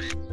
Bye.